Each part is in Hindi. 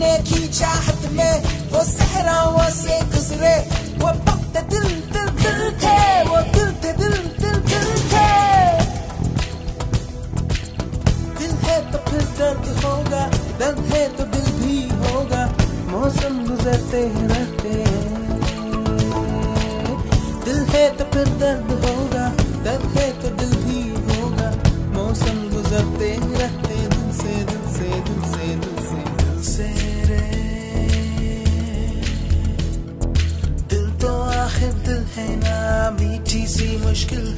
तूने की चाहत में वो सहराओं से गुजरे। वो वक्त दिल दिल दिल थे, वो दिल थे दिल दिल दिल थे। दिल है तो फिर दर्द होगा, दर्द है तो दिल भी होगा। मौसम गुजरते रहते दिल है तो फिर दर्द होगा, दर्द है तो दिल भी होगा। मौसम गुजरते रहते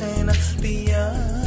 and beyond.